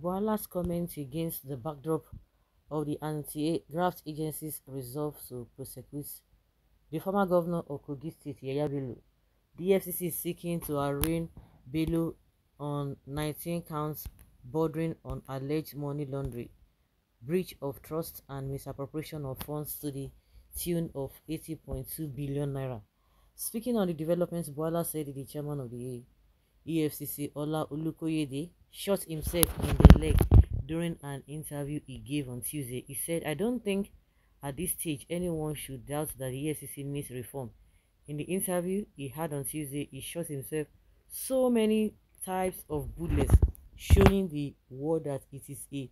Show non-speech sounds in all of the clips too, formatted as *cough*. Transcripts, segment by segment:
Boala's comments against the backdrop of the anti-graft agency's resolve to prosecute the former governor of Kogi State, Yaya Bello. The FCC is seeking to arraign Bello on 19 counts bordering on alleged money laundering, breach of trust and misappropriation of funds to the tune of 80.2 billion naira. Speaking on the developments, Boala said the chairman of the EFCC, Ola Olukoyede, shot himself in the leg during an interview he gave on Tuesday. He said, I don't think at this stage anyone should doubt that the EFCC needs reform. In the interview he had on Tuesday, he shot himself so many types of bullets, showing the world that it is a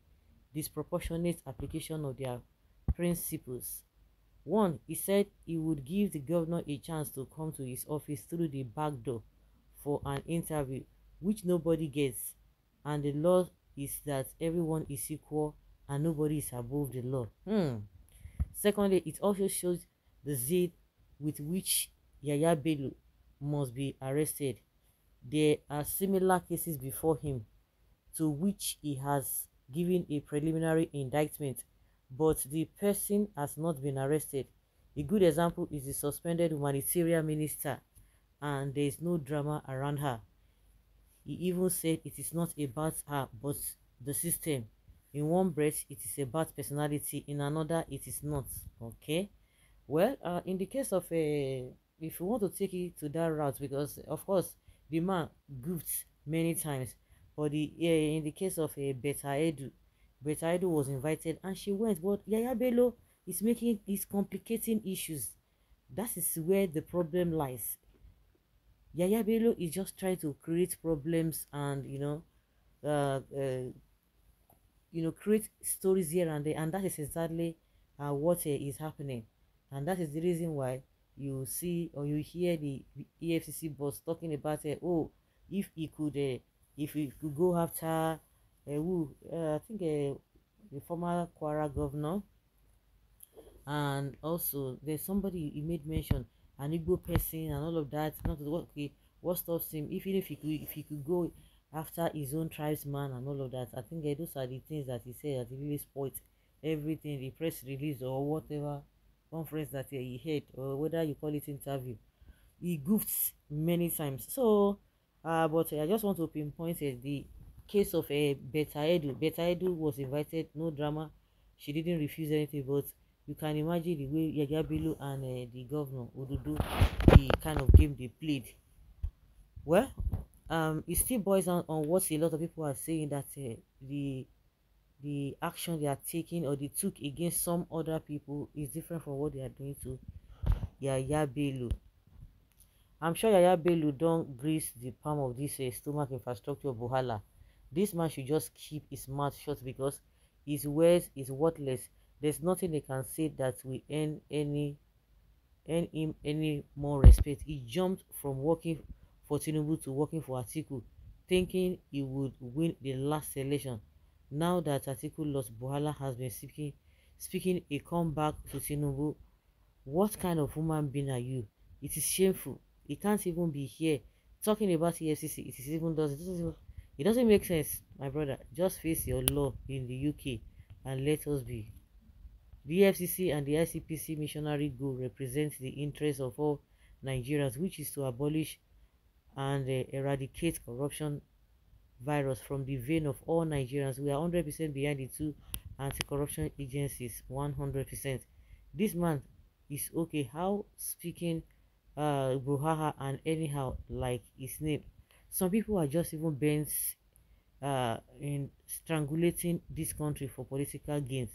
disproportionate application of their principles. One, he said he would give the governor a chance to come to his office through the back door for an interview, which nobody gets, and the law is that everyone is equal and nobody is above the law. Hmm. Secondly, it also shows the zeal with which Yaya Bello must be arrested. There are similar cases before him to which he has given a preliminary indictment, but the person has not been arrested. A good example is the suspended humanitarian minister, and there is no drama around her. He even said it is not about her but the system. In one breath, it is about personality. In another, it is not. Okay. Well, uh, in the case of a, uh, if you want to take it to that route, because of course the man goofed many times, but the uh, in the case of a uh, Beta Edu, Beta Edu was invited and she went. But Yaya Bello is making is complicating issues. That is where the problem lies. Yahaya Bello is just trying to create problems and you know, uh, uh, you know, create stories here and there, and that is exactly uh, what uh, is happening, and that is the reason why you see or you hear the EFCC boss talking about uh, oh, if he could, uh, if he could go after who I think the former Kwara governor, and also there's somebody he made mention an Igbo person and all of that. Not what okay, what stops him? If even if he could if he could go after his own tribesman and all of that, I think uh, those are the things that he said that really spoiled everything, the press release or whatever conference that he had, or whether you call it interview. He goofed many times. So, uh, but I just want to pinpoint uh, the case of a uh, Beta Edu. Beta Edu was invited, no drama. She didn't refuse anything, but you can imagine the way Yagabilu and uh, the governor Odudu, the kind of game they played. Well, um, it still boils down on what a lot of people are saying that uh, the the action they are taking or they took against some other people is different from what they are doing to Yaya Bello. I'm sure Yaya Bello don't grease the palm of this uh, stomach infrastructure Buhala. This man should just keep his mouth shut because his words is worthless there's nothing they can say that will earn any earn him any more respect. He jumped from working for Tinubu to working for Atiku, thinking he would win the last election. Now that Atiku lost, Buhala has been speaking speaking a comeback to Tinubu. What kind of human being are you? It is shameful. He can't even be here talking about EFCC. It is even does it doesn't it doesn't make sense, my brother. Just face your law in the UK and let us be The EFCC and the ICPC missionary goal represent the interests of all Nigerians, which is to abolish and uh, eradicate corruption virus from the vein of all Nigerians. We are 100% behind the two anti-corruption agencies, 100%. This man is okay. How speaking uh, Buhaha and anyhow like his name. Some people are just even bent uh, in strangulating this country for political gains.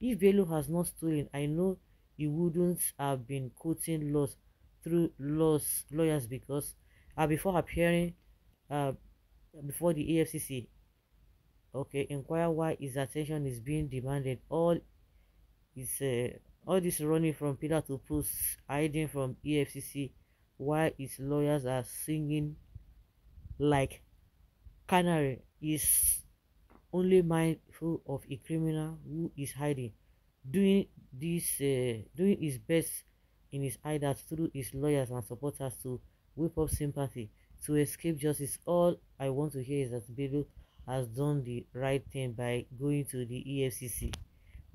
If Bello has not stolen, I know he wouldn't have been quoting laws through laws lawyers because uh, before appearing uh, before the EFCC, okay, inquire why his attention is being demanded. All is uh, all this running from pillar to post, hiding from EFCC, while his lawyers are singing like canary is only mindful of a criminal who is hiding, doing this, uh, doing his best in his hideout through his lawyers and supporters to whip up sympathy to escape justice. All I want to hear is that Bello has done the right thing by going to the EFCC.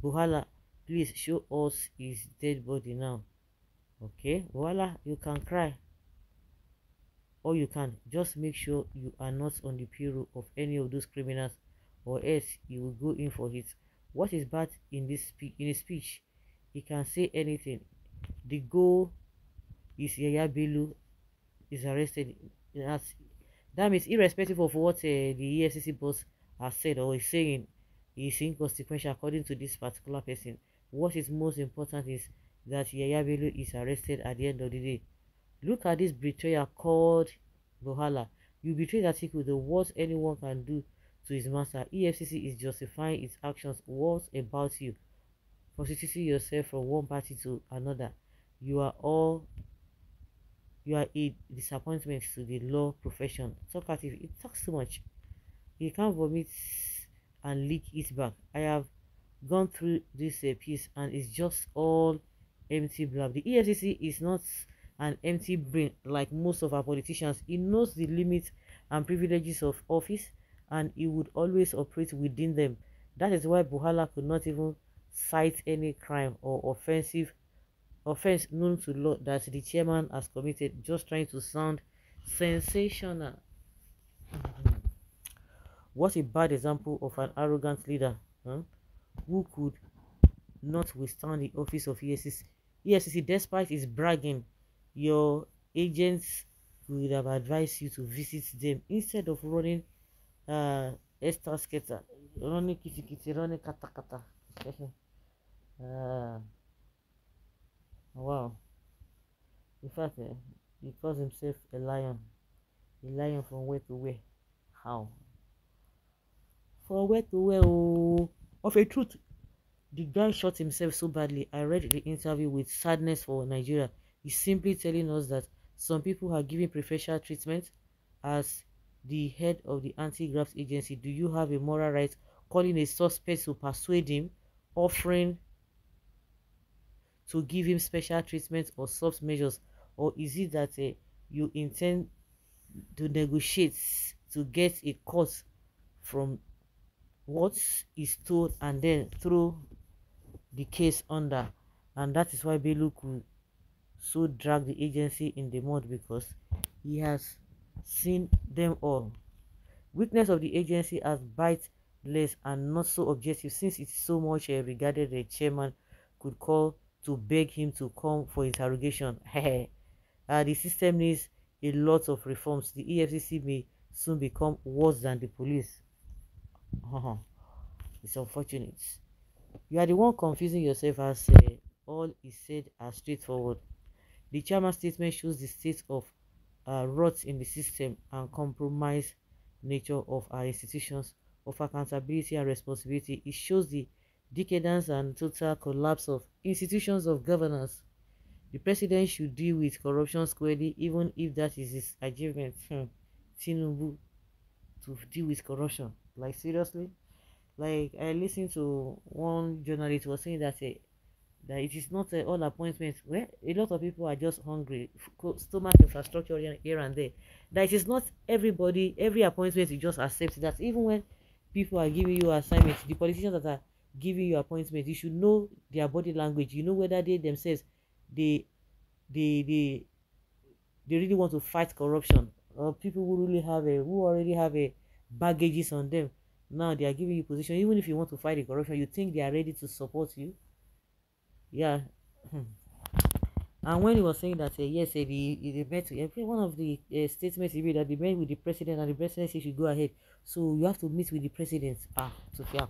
Bwala, please show us his dead body now. Okay, Bwala, you can cry. Or you can just make sure you are not on the payroll of any of those criminals or else he will go in for it. What is bad in this in a speech? He can say anything. The goal is Yahaya Bello is arrested. That's, that means irrespective of what uh, the EFCC boss has said or is saying, is inconsequential according to this particular person. What is most important is that Yahaya Bello is arrested at the end of the day. Look at this betrayal called Bwala. You betrayed Atiku, the worst anyone can do to his master. EFCC is justifying its actions. What about you? Prostituting yourself from one party to another. You are all you are a disappointment to the law profession. Talkative, it talks too much. You can't vomit and leak it back. I have gone through this uh, piece and it's just all empty blab. The EFCC is not an empty brain like most of our politicians. It knows the limits and privileges of office and he would always operate within them. That is why Bwala could not even cite any crime or offensive offense known to law that the chairman has committed, just trying to sound sensational. Mm-hmm. What a bad example of an arrogant leader huh? who could not withstand the office of EFCC. EFCC, despite his bragging, your agents would have advised you to visit them instead of running uh, Esther Skater, running kitty kitty, running kata kata. uh, wow. In fact, uh, he calls himself a lion. A lion from where to where? How? From where to where? Oh, of a truth, the guy shot himself so badly. I read the interview with sadness for Nigeria. He's simply telling us that some people are giving preferential treatment as the head of the anti-graft agency. Do you have a moral right calling a suspect to persuade him, offering to give him special treatment or soft measures? Or is it that uh, you intend to negotiate to get a cut from what is told and then throw the case under? And that is why Bello could so drag the agency in the mud because he has seen them all. Weakness of the agency as bite less and not so objective since it's so much uh, regarded the chairman could call to beg him to come for interrogation. *laughs* uh, the system needs a lot of reforms. The EFCC may soon become worse than the police. it's unfortunate. You are the one confusing yourself as uh, all is said as straightforward. The chairman's statement shows the state of uh, rot in the system and compromise nature of our institutions of accountability and responsibility. It shows the decadence and total collapse of institutions of governance. The president should deal with corruption squarely, even if that is his achievement. Hmm. Tinubu to deal with corruption. Like seriously? Like I listened to one journalist was saying that uh, that it is not all appointments where a lot of people are just hungry stomach infrastructure here and there. That it is not everybody every appointment you just accept that even when people are giving you assignments the politicians that are giving you appointments you should know their body language. You know whether they themselves they they they they really want to fight corruption or people who really have a who already have a baggages on them. Now they are giving you position even if you want to fight the corruption you think they are ready to support you yeah. Hmm. and when he was saying that uh, yes uh, the, the met one of the uh, statements he made that the met with the president and the president said should go ahead. So you have to meet with the president. Ah Sophia